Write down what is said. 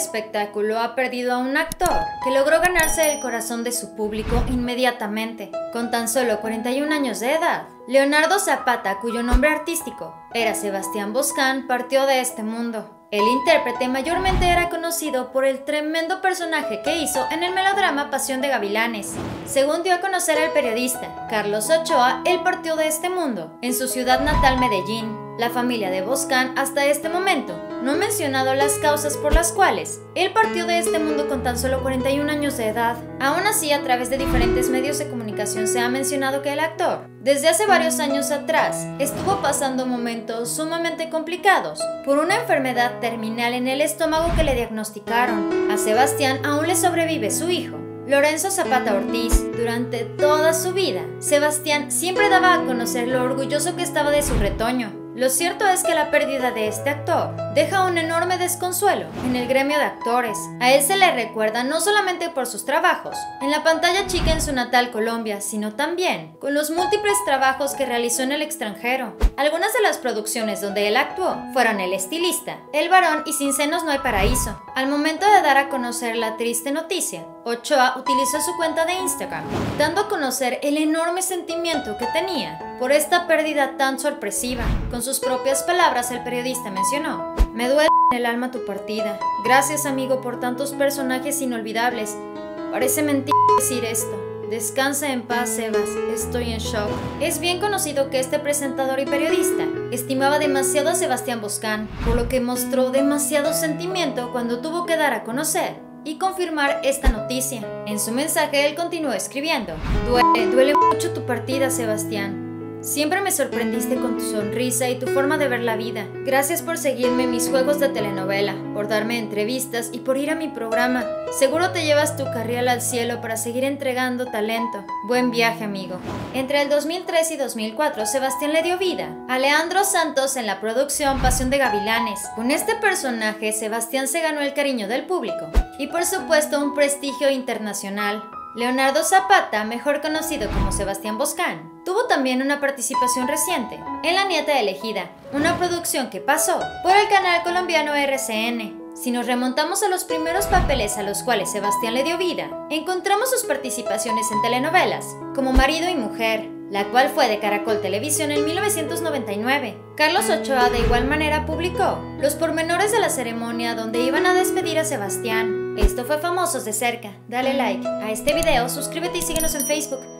espectáculo ha perdido a un actor que logró ganarse el corazón de su público inmediatamente, con tan solo 41 años de edad. Leonardo Zapata, cuyo nombre artístico era Sebastián Boscan, partió de este mundo. El intérprete mayormente era conocido por el tremendo personaje que hizo en el melodrama Pasión de Gavilanes. Según dio a conocer el periodista Carlos Ochoa, él partió de este mundo en su ciudad natal Medellín. La familia de Boscan hasta este momento no ha mencionado las causas por las cuales él partió de este mundo con tan solo 41 años de edad. Aún así, a través de diferentes medios de comunicación se ha mencionado que el actor, desde hace varios años atrás, estuvo pasando momentos sumamente complicados por una enfermedad terminal en el estómago que le diagnosticaron. A Sebastián aún le sobrevive su hijo, Lorenzo Zapata Ortiz, durante toda su vida, Sebastián siempre daba a conocer lo orgulloso que estaba de su retoño, lo cierto es que la pérdida de este actor deja un enorme desconsuelo en el gremio de actores. A él se le recuerda no solamente por sus trabajos en la pantalla chica en su natal Colombia, sino también con los múltiples trabajos que realizó en el extranjero. Algunas de las producciones donde él actuó fueron El estilista, El varón y Sin senos no hay paraíso. Al momento de dar a conocer la triste noticia, Ochoa utilizó su cuenta de Instagram, dando a conocer el enorme sentimiento que tenía por esta pérdida tan sorpresiva. Con sus propias palabras, el periodista mencionó, Me duele en el alma tu partida. Gracias amigo por tantos personajes inolvidables. Parece mentira decir esto. Descansa en paz, Sebas. Estoy en shock. Es bien conocido que este presentador y periodista estimaba demasiado a Sebastián Boscán, por lo que mostró demasiado sentimiento cuando tuvo que dar a conocer y confirmar esta noticia. En su mensaje él continuó escribiendo, Duele, duele mucho tu partida, Sebastián. Siempre me sorprendiste con tu sonrisa y tu forma de ver la vida. Gracias por seguirme en mis juegos de telenovela, por darme entrevistas y por ir a mi programa. Seguro te llevas tu carrera al cielo para seguir entregando talento. Buen viaje, amigo. Entre el 2003 y 2004, Sebastián le dio vida a Leandro Santos en la producción Pasión de Gavilanes. Con este personaje, Sebastián se ganó el cariño del público y por supuesto un prestigio internacional. Leonardo Zapata, mejor conocido como Sebastián Boscán, tuvo también una participación reciente en La Nieta Elegida, una producción que pasó por el canal colombiano RCN. Si nos remontamos a los primeros papeles a los cuales Sebastián le dio vida, encontramos sus participaciones en telenovelas, como Marido y Mujer, la cual fue de Caracol Televisión en 1999. Carlos Ochoa de igual manera publicó los pormenores de la ceremonia donde iban a despedir a Sebastián, esto fue Famosos de cerca. Dale like a este video, suscríbete y síguenos en Facebook.